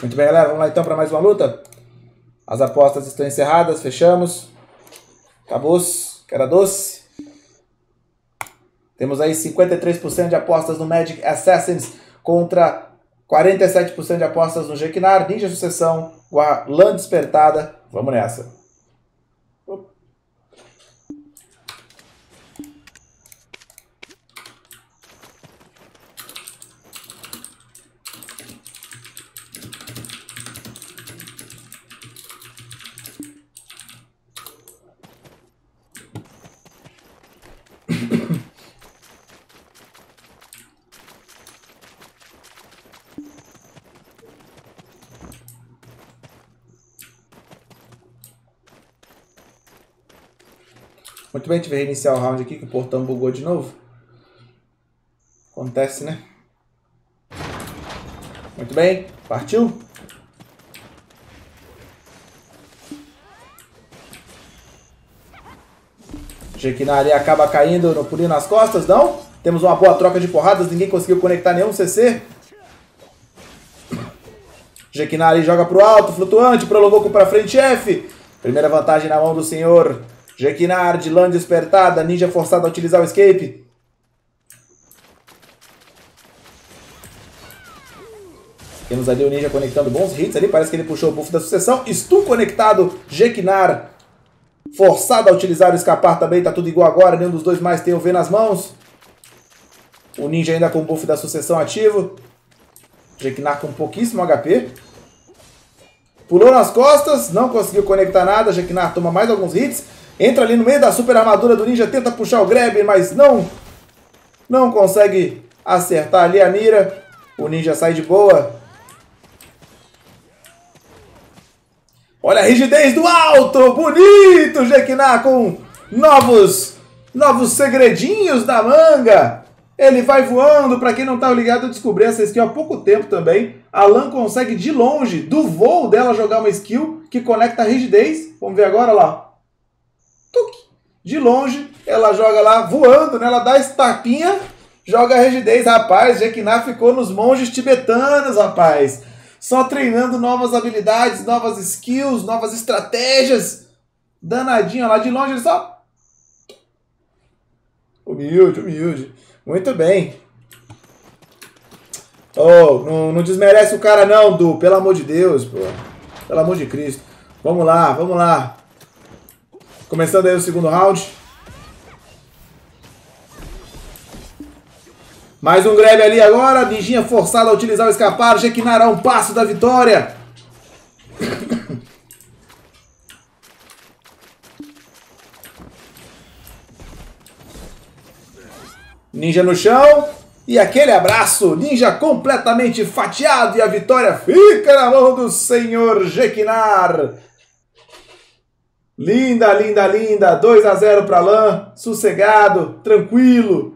Muito bem, galera. Vamos lá então para mais uma luta. As apostas estão encerradas, fechamos. Acabou-se, que era doce. Temos aí 53% de apostas no Magic Assassins contra 47% de apostas no Jequinar, Ninja Sucessão, Lã Despertada. Vamos nessa. Muito bem, tive que reiniciar o round aqui que o portão bugou de novo. Acontece, né? Muito bem, partiu. Jequiná ali acaba caindo no pulinho nas costas, não? Temos uma boa troca de porradas, ninguém conseguiu conectar nenhum CC. Jequiná ali joga pro alto, flutuante, prolongou para frente F. Primeira vantagem na mão do senhor Jequinar, Dilan despertada, ninja forçado a utilizar o escape. Temos ali o ninja conectando bons hits ali, parece que ele puxou o buff da sucessão. Stun conectado, Jequinar forçado a utilizar o escapar também, tá tudo igual agora, nenhum dos dois mais tem o V nas mãos. O ninja ainda com o buff da sucessão ativo. Jequinar com pouquíssimo HP. Pulou nas costas, não conseguiu conectar nada, Jequinar toma mais alguns hits. Entra ali no meio da super armadura do ninja, tenta puxar o grab, mas não não consegue acertar ali a mira. O ninja sai de boa. Olha a rigidez do alto, bonito, Jequiná com novos novos segredinhos da manga. Ele vai voando, para quem não tá ligado, eu descobri essa skill há pouco tempo também. A Lan consegue de longe, do voo dela, jogar uma skill que conecta a rigidez. Vamos ver agora lá. De longe, ela joga lá voando, né? Ela dá esse tapinha, joga a rigidez. Rapaz, Jequiná ficou nos monges tibetanos, rapaz. Só treinando novas habilidades, novas skills, novas estratégias. Danadinho lá de longe, ele só. Humilde, humilde. Muito bem. Oh, não, não desmerece o cara não, Du. Pelo amor de Deus, pô. Pelo amor de Cristo. Vamos lá, vamos lá. Começando aí o segundo round. Mais um grab ali agora. Ninjinha forçado a utilizar o escapar. Jequinará um passo da vitória. Ninja no chão. E aquele abraço. Ninja completamente fatiado. E a vitória fica na mão do senhor Jequinar. Linda, linda, linda. 2 a 0 para Lan. Sossegado, tranquilo.